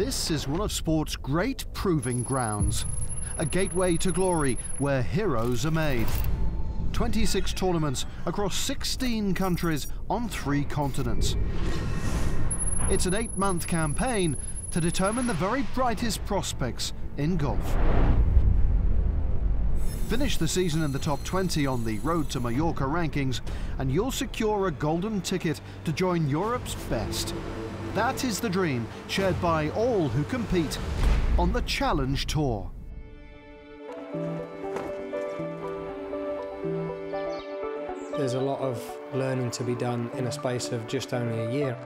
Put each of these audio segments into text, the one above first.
This is one of sport's great proving grounds. A gateway to glory where heroes are made. 26 tournaments across 16 countries on three continents. It's an eight month campaign to determine the very brightest prospects in golf. Finish the season in the top 20 on the Road to Mallorca rankings, and you'll secure a golden ticket to join Europe's best. That is the dream shared by all who compete on the Challenge Tour. There's a lot of learning to be done in a space of just only a year.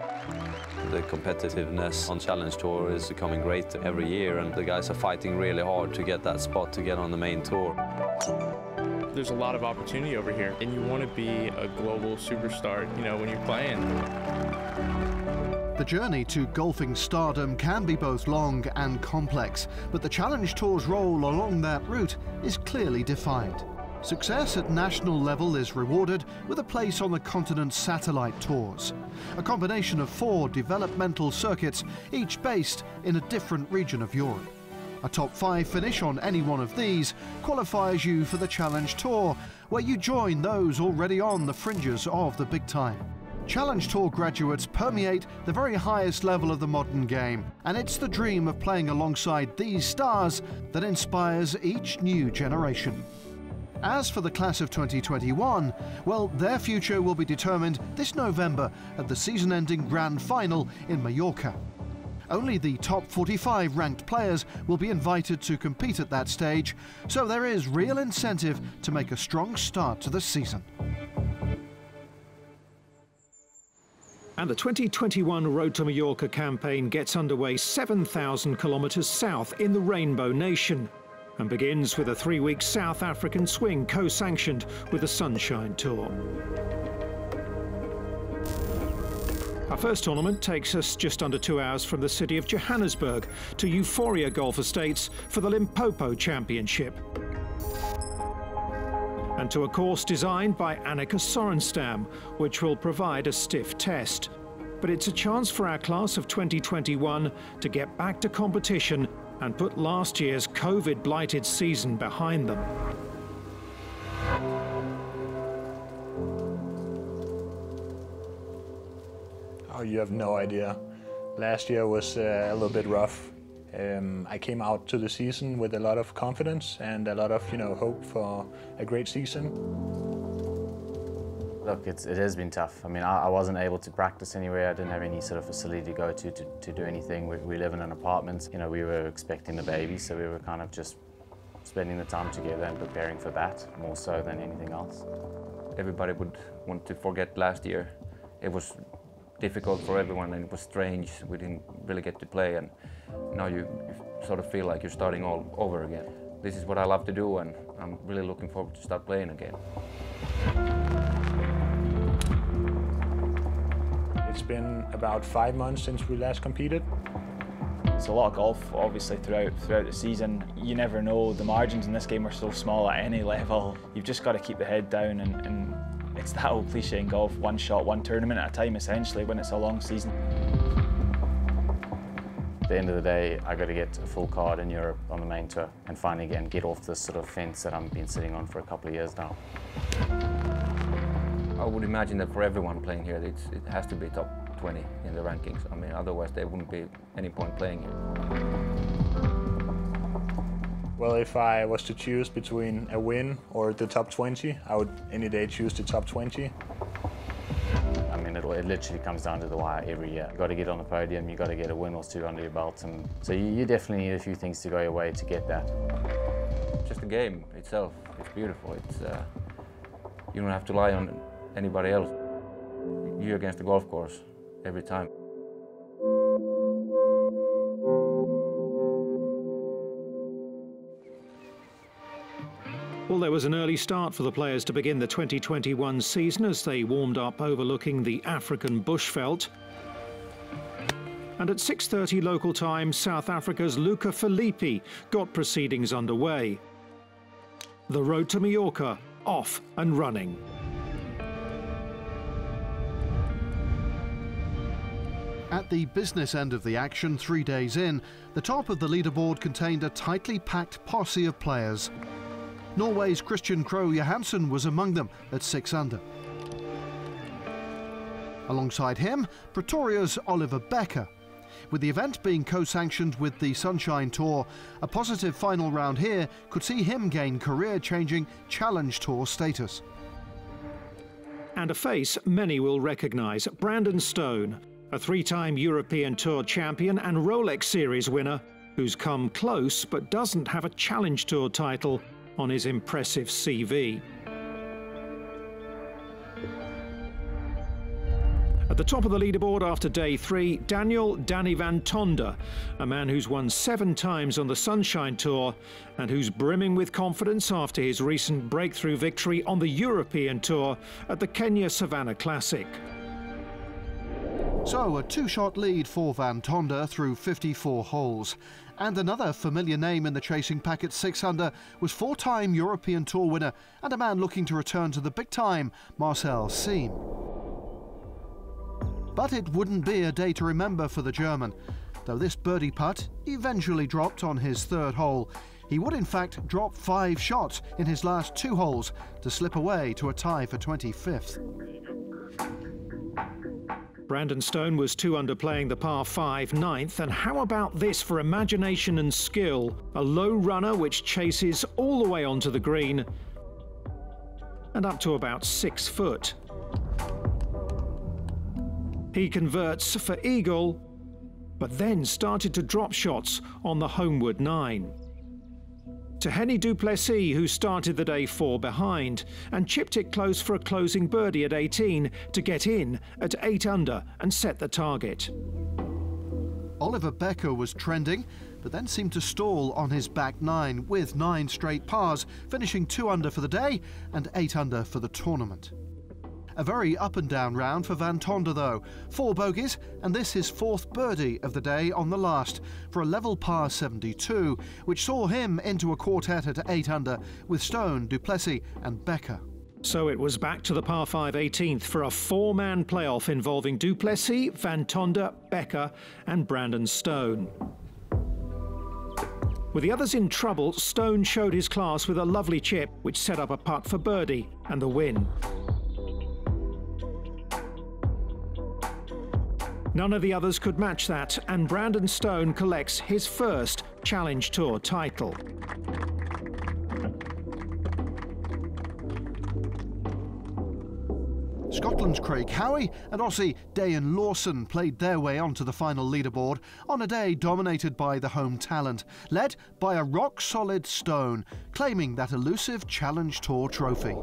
The competitiveness on Challenge Tour is becoming greater every year and the guys are fighting really hard to get that spot to get on the main tour. There's a lot of opportunity over here and you want to be a global superstar, you know, when you're playing. The journey to golfing stardom can be both long and complex, but the Challenge Tour's role along that route is clearly defined. Success at national level is rewarded with a place on the continent's satellite tours, a combination of four developmental circuits, each based in a different region of Europe. A top five finish on any one of these qualifies you for the Challenge Tour, where you join those already on the fringes of the big time. Challenge Tour graduates permeate the very highest level of the modern game, and it's the dream of playing alongside these stars that inspires each new generation. As for the class of 2021, well, their future will be determined this November at the season ending Grand Final in Mallorca. Only the top 45 ranked players will be invited to compete at that stage, so there is real incentive to make a strong start to the season. And the 2021 Road to Mallorca campaign gets underway 7,000 kilometres south in the Rainbow Nation and begins with a three-week South African swing co-sanctioned with the Sunshine Tour. Our first tournament takes us just under two hours from the city of Johannesburg to Euphoria Golf Estates for the Limpopo Championship. And to a course designed by Annika Sorenstam, which will provide a stiff test. But it's a chance for our class of 2021 to get back to competition and put last year's COVID blighted season behind them. Oh, you have no idea. Last year was uh, a little bit rough. Um, I came out to the season with a lot of confidence and a lot of, you know, hope for a great season. Look, it's, it has been tough. I mean, I, I, wasn't able to practice anywhere. I didn't have any sort of facility to go to to, to do anything. We, we live in an apartment. You know, we were expecting the baby, so we were kind of just spending the time together and preparing for that more so than anything else. Everybody would want to forget last year. It was difficult for everyone and it was strange. We didn't really get to play and now you, you sort of feel like you're starting all over again. This is what I love to do and I'm really looking forward to start playing again. It's been about five months since we last competed. It's a lot of golf, obviously, throughout throughout the season. You never know, the margins in this game are so small at any level. You've just got to keep the head down and, and it's that old cliche in golf, one shot, one tournament at a time, essentially, when it's a long season. At the end of the day, I got to get a full card in Europe on the main tour and finally again get off this sort of fence that I've been sitting on for a couple of years now. I would imagine that for everyone playing here, it has to be top 20 in the rankings. I mean, otherwise there wouldn't be any point playing here. Well, if I was to choose between a win or the top 20, I would any day choose the top 20. I mean, it, it literally comes down to the wire every year. You've got to get on the podium, you've got to get a win or two under your belt. And so you, you definitely need a few things to go your way to get that. Just the game itself, it's beautiful. It's, uh, you don't have to rely on anybody else. You against the golf course every time. Well, there was an early start for the players to begin the 2021 season as they warmed up overlooking the African bushveld. And at 6.30 local time, South Africa's Luca Filippi got proceedings underway. The road to Mallorca off and running. At the business end of the action, three days in, the top of the leaderboard contained a tightly packed posse of players. Norway's Kristian Krogh Johannessen was among them at six under. Alongside him, Pretoria's Oliver Becker. With the event being co sanctioned with the Sunshine Tour, a positive final round here could see him gain career changing Challenge Tour status. And a face many will recognise Brandon Stone, a three time European Tour champion and Rolex Series winner, who's come close but doesn't have a Challenge Tour title on his impressive CV. At the top of the leaderboard after day three, Daniel Danny van Tonder, a man who's won seven times on the Sunshine Tour and who's brimming with confidence after his recent breakthrough victory on the European Tour at the Kenya Savannah Classic. So, a two shot lead for Van Tonder through 54 holes. And another familiar name in the chasing pack at 6 under was four time European Tour winner and a man looking to return to the big time, Marcel Siem. But it wouldn't be a day to remember for the German. Though this birdie putt eventually dropped on his third hole, he would in fact drop five shots in his last two holes to slip away to a tie for 25th. Brandon Stone was two under playing the par 5 ninth, and how about this for imagination and skill? A low runner which chases all the way onto the green and up to about six foot. He converts for eagle, but then started to drop shots on the homeward nine. To Hennie du Plessis, who started the day four behind and chipped it close for a closing birdie at 18 to get in at 8 under and set the target. Oliver Becker was trending, but then seemed to stall on his back nine with nine straight pars, finishing two under for the day and eight under for the tournament. A very up and down round for Van Tonder, though. Four bogeys, and this his fourth birdie of the day on the last for a level par 72, which saw him into a quartet at 8 under with Stone, du Plessis, and Becker. So it was back to the par 5 18th for a four man playoff involving du Plessis, Van Tonder, Becker, and Brandon Stone. With the others in trouble, Stone showed his class with a lovely chip, which set up a putt for birdie and the win. None of the others could match that, and Brandon Stone collects his first Challenge Tour title. Scotland's Craig Howie and Aussie Deyen Lawson played their way onto the final leaderboard on a day dominated by the home talent, led by a rock solid Stone, claiming that elusive Challenge Tour trophy.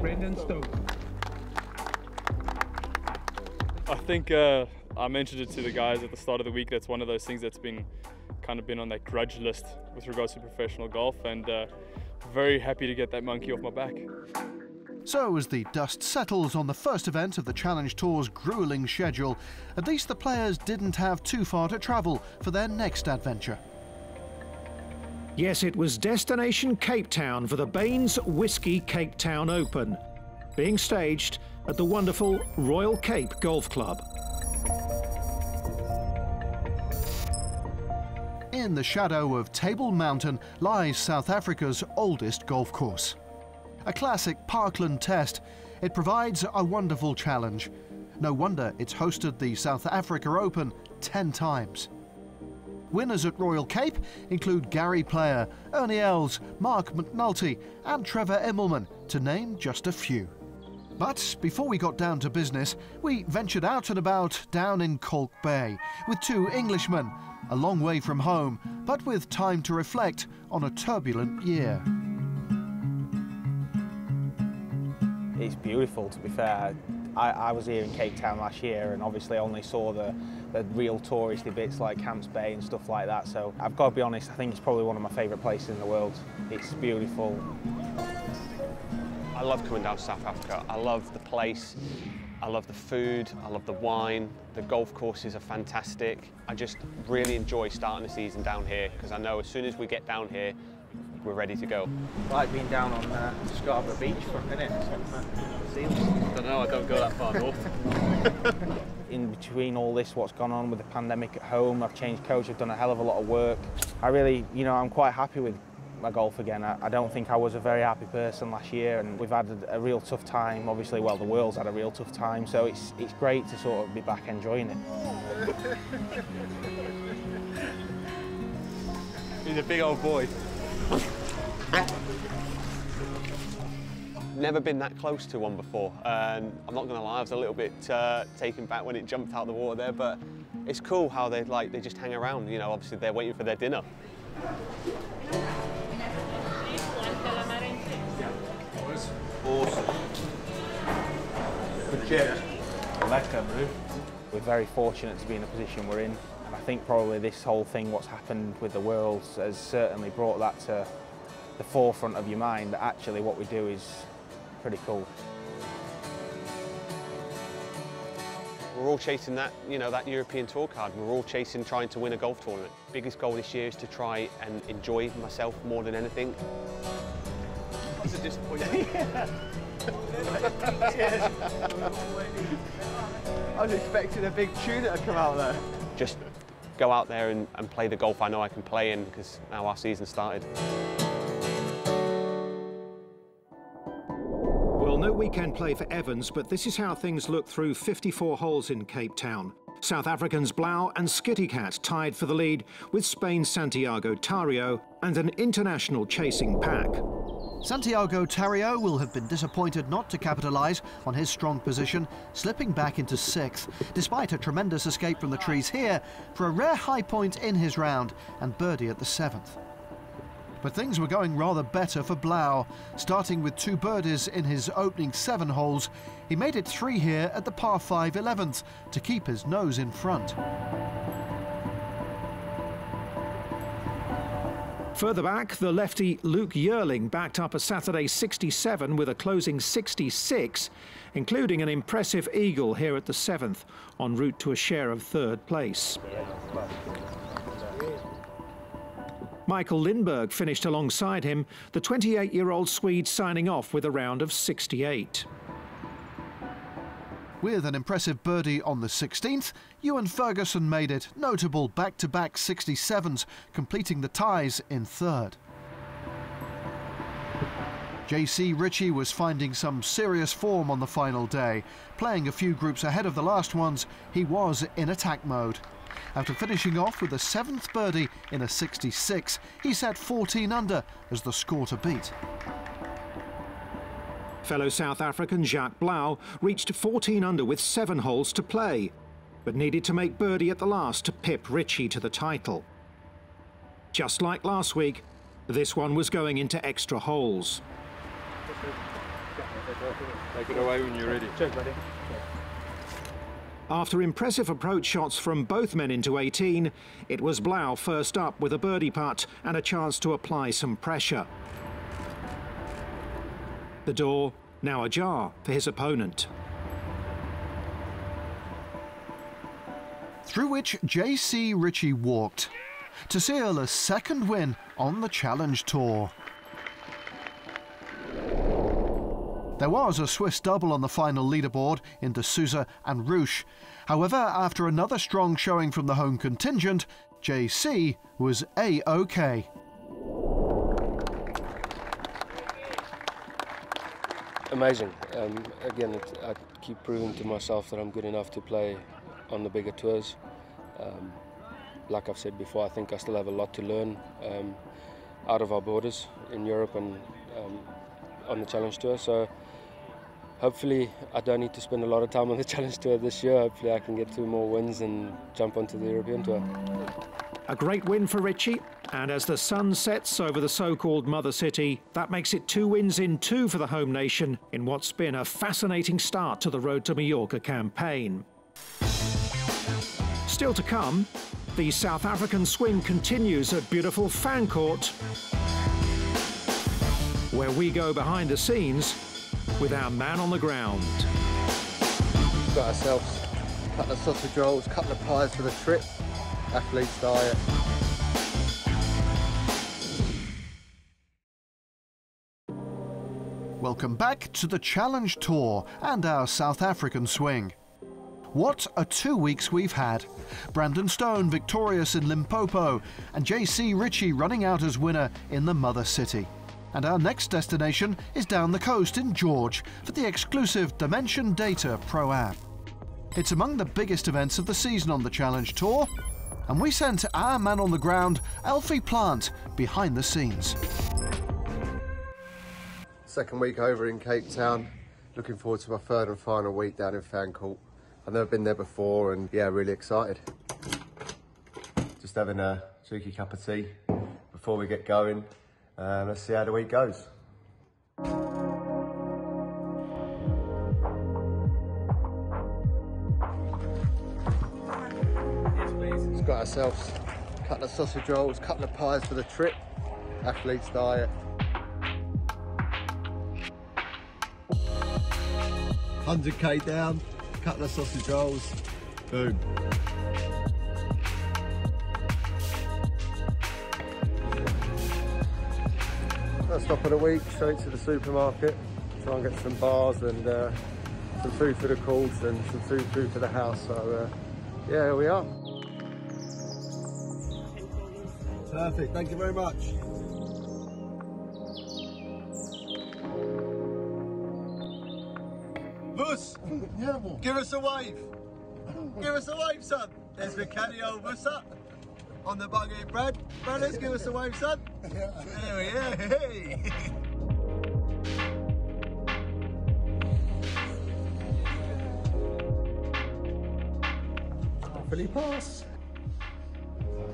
Brandon Stone. I think uh, I mentioned it to the guys at the start of the week. That's one of those things that's been kind of been on that grudge list with regards to professional golf, and uh, very happy to get that monkey off my back. So, as the dust settles on the first event of the Challenge Tour's grueling schedule, at least the players didn't have too far to travel for their next adventure. Yes, it was destination Cape Town for the Bain's Whisky Cape Town Open, being staged at the wonderful Royal Cape Golf Club. In the shadow of Table Mountain lies South Africa's oldest golf course. A classic parkland test, it provides a wonderful challenge. No wonder it's hosted the South Africa Open 10 times. Winners at Royal Cape include Gary Player, Ernie Els, Mark McNulty, and Trevor Immelman, to name just a few. But before we got down to business, we ventured out and about down in Kalk Bay with two Englishmen, a long way from home, but with time to reflect on a turbulent year. It's beautiful, to be fair. I, I, was here in Cape Town last year and obviously only saw the, the real touristy bits like Camps Bay and stuff like that. So I've got to be honest, I think it's probably one of my favourite places in the world. It's beautiful. I love coming down to South Africa. I love the place. I love the food, I love the wine, the golf courses are fantastic. I just really enjoy starting the season down here because I know as soon as we get down here, we're ready to go. I like being down on uh, Scarborough Beach for a minute. I don't know, I don't go that far north. in between all this, what's gone on with the pandemic at home. I've changed coach, I've done a hell of a lot of work. I really, you know, I'm quite happy with my golf again. I, I don't think I was a very happy person last year and we've had a, a, real tough time. Obviously, well, the world's had a real tough time, so it's, it's great to sort of be back enjoying it. He's a big old boy. Never been that close to one before. Um, I'm not going to lie, I was a little bit uh, taken back when it jumped out of the water there, but it's cool how they like they just hang around. You know, obviously they're waiting for their dinner. Awesome. Good We're very fortunate to be in the position we're in, and I think probably this whole thing, what's happened with the world, has certainly brought that to the forefront of your mind that actually what we do is pretty cool. We're all chasing that, you know, that European Tour card. We're all chasing trying to win a golf tournament. Biggest goal this year is to try and enjoy myself more than anything. That's a disappointment. I was expecting a big tuna to come out there. Just go out there and, and play the golf I know I can play in because now our season started. Well, no weekend play for Evans, but this is how things look through 54 holes in Cape Town. South Africans Blaauw and Skitty Cat tied for the lead with Spain's Santiago Tarrio and an international chasing pack. Santiago Tarrio will have been disappointed not to capitalise on his strong position, slipping back into sixth, despite a tremendous escape from the trees here for a rare high point in his round and birdie at the seventh. But things were going rather better for Blaauw. Starting with two birdies in his opening seven holes, he made it three here at the par 5 11th to keep his nose in front. Further back, the lefty Luke Jerling backed up a Saturday 67 with a closing 66, including an impressive eagle here at the seventh, en route to a share of third place. Mikael Lindberg finished alongside him, the 28-year-old Swede signing off with a round of 68. With an impressive birdie on the 16th, Ewan Ferguson made it notable back-to-back 67s, completing the ties in third. JC Ritchie was finding some serious form on the final day. Playing a few groups ahead of the last ones, he was in attack mode. After finishing off with a seventh birdie in a 66, he set 14 under as the score to beat. Fellow South African Jacques Blaauw reached 14 under with seven holes to play, but needed to make birdie at the last to pip Ritchie to the title. Just like last week, this one was going into extra holes. Take it away when you're ready. Check, buddy. After impressive approach shots from both men into 18, it was Blaauw first up with a birdie putt and a chance to apply some pressure. The door now ajar for his opponent. Through which J.C. Ritchie walked to seal a second win on the Challenge Tour. There was a Swiss double on the final leaderboard in De and Rusch. However, after another strong showing from the home contingent, JC was A-OK. Amazing. Um, again, it, I keep proving to myself that I'm good enough to play on the bigger tours. Um, like I've said before, I think I still have a lot to learn um, out of our borders in Europe and um, on the Challenge Tour. So hopefully I don't need to spend a lot of time on the Challenge Tour this year. Hopefully I can get two more wins and jump onto the European Tour. A great win for Ritchie, and as the sun sets over the so-called mother city, that makes it two wins in two for the home nation in what's been a fascinating start to the Road to Mallorca campaign. Still to come, the South African swing continues at beautiful Fancourt, where we go behind the scenes with our man on the ground. Got ourselves a couple of sausage rolls, a couple of pies for the trip, athlete's diet. Welcome back to the Challenge Tour and our South African swing. What a two weeks we've had. Brandon Stone victorious in Limpopo, and JC Ritchie running out as winner in the mother city. And our next destination is down the coast in George for the exclusive Dimension Data Pro Am. It's among the biggest events of the season on the Challenge Tour, and we sent our man on the ground, Alfie Plant, behind the scenes. Second week over in Cape Town. Looking forward to my third and final week down in Fancourt. I've never been there before and yeah, really excited. Just having a cheeky cup of tea before we get going. Uh, let's see how the week goes. Ourselves a couple of sausage rolls, a couple of pies for the trip. Athlete's diet. 100k down, a couple of sausage rolls, boom. First stop of the week, straight to the supermarket, try and get some bars and uh, some food for the course and some food, food for the house. So uh, yeah, here we are. Perfect, thank you very much. Bus, give us a wave. Give us a wave, son. There's the caddy old Musa on the buggy. Brad, Brad, let's give us a wave, son. There we are. Hey. Fully pass.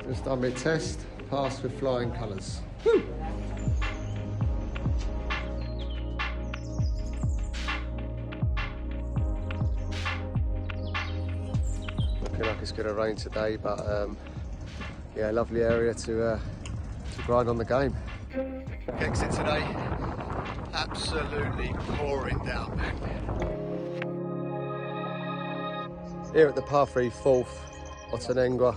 Just done my test, passed with flying colours. Looking like it's going to rain today, but um, yeah, lovely area to, uh, to grind on the game. Exit today, absolutely pouring down, man. Here at the par 3 fourth, Outeniqua.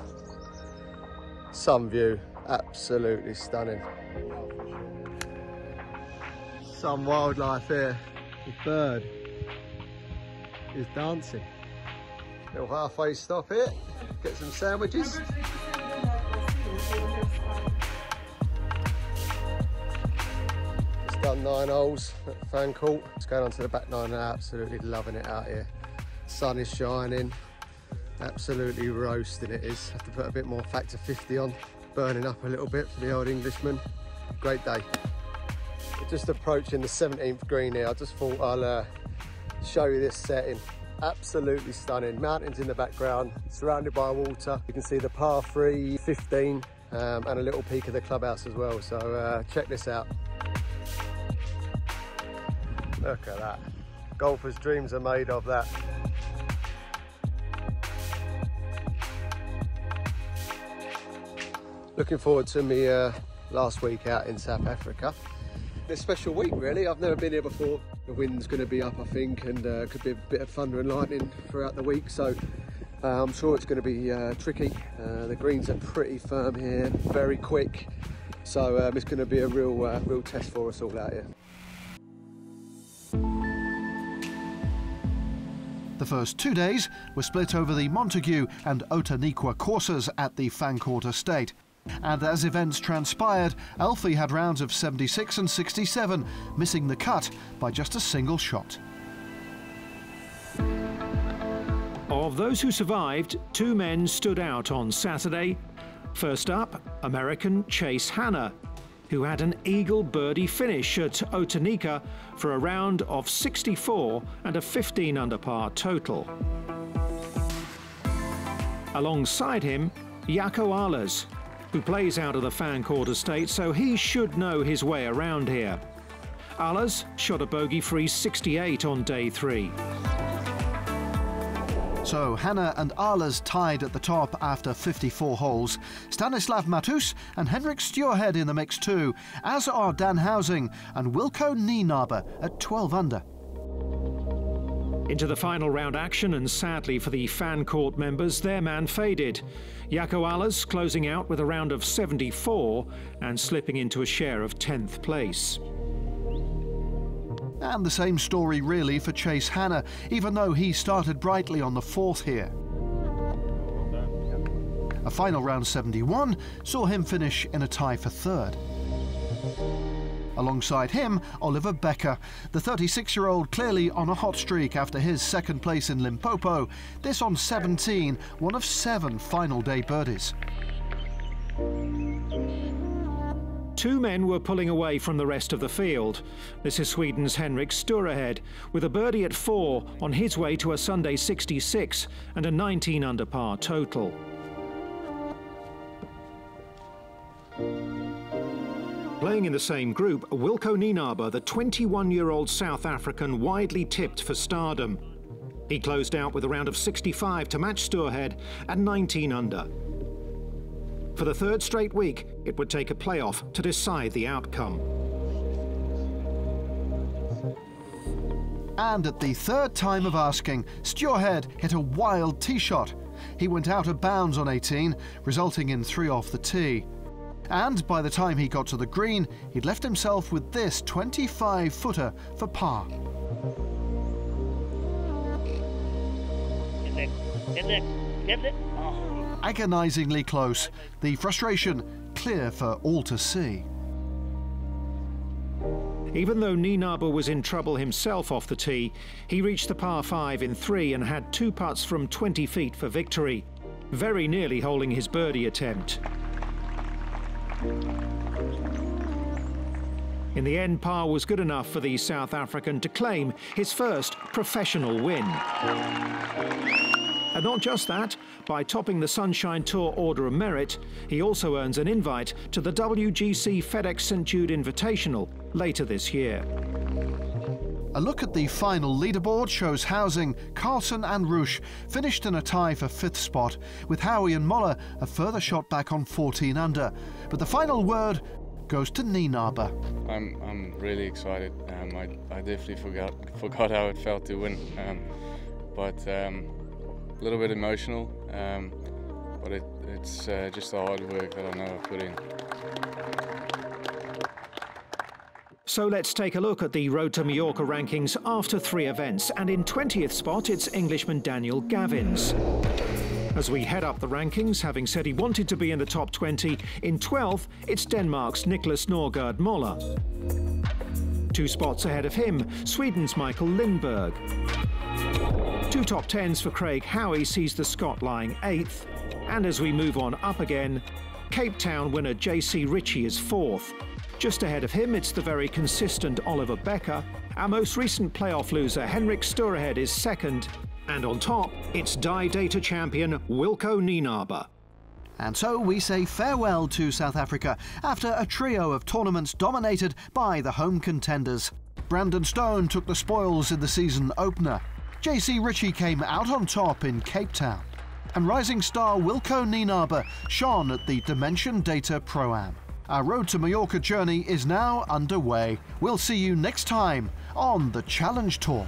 Sun view, absolutely stunning. Some wildlife here. The bird is dancing. Little halfway stop here, get some sandwiches. Just done nine holes at Fancourt. Just going on to the back nine now, absolutely loving it out here. Sun is shining, absolutely roasting it is. Have to put a bit more factor 50 on, burning up a little bit for the old Englishman. Great day. Just approaching the 17th green here. I just thought I'll uh, show you this setting. Absolutely stunning. Mountains in the background, surrounded by water. You can see the par 3, 15, um, and a little peek of the clubhouse as well. So uh, check this out. Look at that. Golfers' dreams are made of that. Looking forward to me uh, last week out in South Africa. It's a special week really, I've never been here before. The wind's going to be up I think and uh, could be a bit of thunder and lightning throughout the week so uh, I'm sure it's going to be uh, tricky. Uh, the greens are pretty firm here, very quick so um, it's going to be a real, uh, real test for us all out here. The first two days were split over the Montagu and Outeniqua courses at the Fancourt Estate. And as events transpired, Alfie had rounds of 76 and 67, missing the cut by just a single shot. Of those who survived, two men stood out on Saturday. First up, American Chase Hanna, who had an eagle birdie finish at Outeniqua for a round of 64 and a 15 under par total. Alongside him, Jaco Ahlers, who plays out of the Fancourt estate, so he should know his way around here. Ahlers shot a bogey-free 68 on day three. So Hanna and Ahlers tied at the top after 54 holes. Stanislav Matus and Henrik Sturehed in the mix too, as are Daan Huizing and Wilco Nienaber at 12 under. Into the final round action, and sadly for the Fancourt members, their man faded. Jaco Ahlers closing out with a round of 74 and slipping into a share of 10th place. And the same story really for Chase Hanna, even though he started brightly on the fourth here. A final round 71 saw him finish in a tie for third. Alongside him, Oliver Becker, the 36 year old clearly on a hot streak after his second place in Limpopo, this on 17, one of seven final day birdies. Two men were pulling away from the rest of the field. This is Sweden's Henrik Sturehed, with a birdie at four on his way to a Sunday 66 and a 19 under par total. Playing in the same group, Wilco Nienaber, the 21-year-old South African, widely tipped for stardom. He closed out with a round of 65 to match Sturehed at 19 under. For the third straight week, it would take a playoff to decide the outcome. And at the third time of asking, Sturehed hit a wild tee shot. He went out of bounds on 18, resulting in three off the tee. And by the time he got to the green, he'd left himself with this 25 footer for par. Agonisingly close, the frustration clear for all to see. Even though Nienaber was in trouble himself off the tee, he reached the par 5 in 3 and had two putts from 20 feet for victory, very nearly holding his birdie attempt. In the end, par was good enough for the South African to claim his first professional win. And not just that, by topping the Sunshine Tour Order of Merit, he also earns an invite to the WGC FedEx St Jude Invitational later this year. A look at the final leaderboard shows Huizing, Carlson and Rusch finished in a tie for fifth spot, with Howie and Moller a further shot back on 14 under. But the final word goes to Nienaber. I'm, I'm really excited. Um, I, I definitely forgot forgot how it felt to win, um, but um, a little bit emotional. Um, but it, it's uh, just the hard work that I know I put in. So let's take a look at the Road to Mallorca rankings after three events, and in 20th spot it's Englishman Daniel Gavins. As we head up the rankings, having said he wanted to be in the top 20, in 12th it's Denmark's Nicholas Norgard Moller. Two spots ahead of him, Sweden's Mikael Lindberg. Two top tens for Craig Howie sees the Scot lying 8th, and as we move on up again, Cape Town winner JC Ritchie is 4th, just ahead of him, it's the very consistent Oliver Becker. Our most recent playoff loser, Henrik Sturehed, is second. And on top, it's Die Data champion Wilco Nienaber. And so we say farewell to South Africa after a trio of tournaments dominated by the home contenders. Brandon Stone took the spoils in the season opener. JC Ritchie came out on top in Cape Town. And rising star Wilco Nienaber shone at the Dimension Data Pro-Am. Our Road to Mallorca journey is now underway. We'll see you next time on the Challenge Tour.